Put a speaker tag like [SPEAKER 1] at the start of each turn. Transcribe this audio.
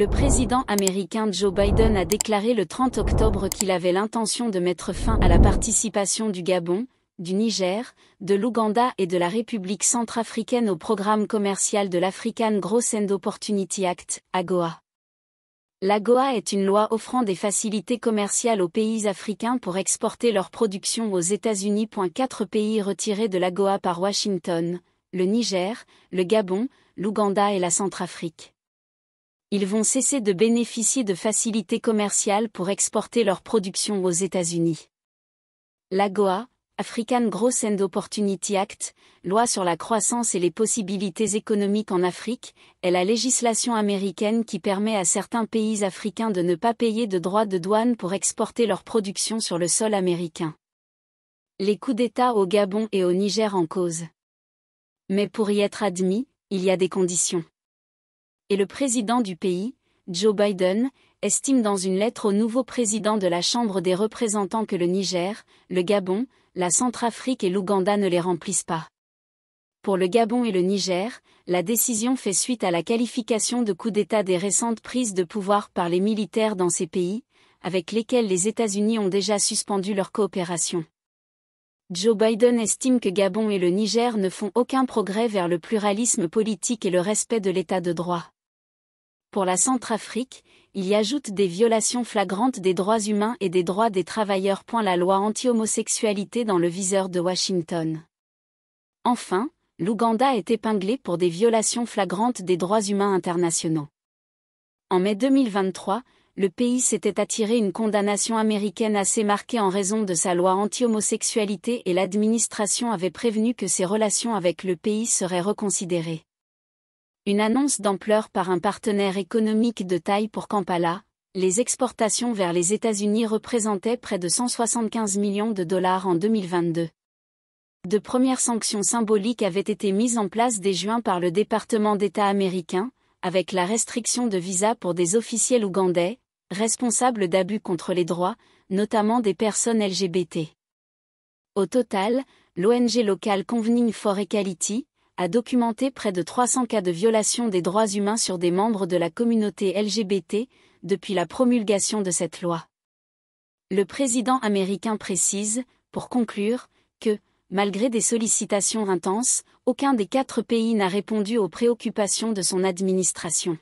[SPEAKER 1] Le président américain Joe Biden a déclaré le 30 octobre qu'il avait l'intention de mettre fin à la participation du Gabon, du Niger, de l'Ouganda et de la République centrafricaine au programme commercial de l'African Growth and Opportunity Act, AGOA. L'AGOA est une loi offrant des facilités commerciales aux pays africains pour exporter leur production aux États-Unis. Quatre pays retirés de l'AGOA par Washington, le Niger, le Gabon, l'Ouganda et la Centrafrique ils vont cesser de bénéficier de facilités commerciales pour exporter leur production aux États-Unis. L'AGOA, African Growth and Opportunity Act, loi sur la croissance et les possibilités économiques en Afrique, est la législation américaine qui permet à certains pays africains de ne pas payer de droits de douane pour exporter leur production sur le sol américain. Les coups d'État au Gabon et au Niger en cause. Mais pour y être admis, il y a des conditions et le président du pays, Joe Biden, estime dans une lettre au nouveau président de la Chambre des représentants que le Niger, le Gabon, la Centrafrique et l'Ouganda ne les remplissent pas. Pour le Gabon et le Niger, la décision fait suite à la qualification de coup d'État des récentes prises de pouvoir par les militaires dans ces pays, avec lesquels les États-Unis ont déjà suspendu leur coopération. Joe Biden estime que Gabon et le Niger ne font aucun progrès vers le pluralisme politique et le respect de l'état de droit. Pour la Centrafrique, il y ajoute des violations flagrantes des droits humains et des droits des travailleurs. La loi anti-homosexualité dans le viseur de Washington. Enfin, l'Ouganda est épinglé pour des violations flagrantes des droits humains internationaux. En mai 2023, le pays s'était attiré une condamnation américaine assez marquée en raison de sa loi anti-homosexualité et l'administration avait prévenu que ses relations avec le pays seraient reconsidérées. Une annonce d'ampleur par un partenaire économique de taille pour Kampala, les exportations vers les États-Unis représentaient près de 175 millions de dollars en 2022. De premières sanctions symboliques avaient été mises en place dès juin par le département d'État américain, avec la restriction de visa pour des officiels ougandais, responsables d'abus contre les droits, notamment des personnes LGBT. Au total, l'ONG locale Convening for Equality, a documenté près de 300 cas de violation des droits humains sur des membres de la communauté LGBT, depuis la promulgation de cette loi. Le président américain précise, pour conclure, que, malgré des sollicitations intenses, aucun des quatre pays n'a répondu aux préoccupations de son administration.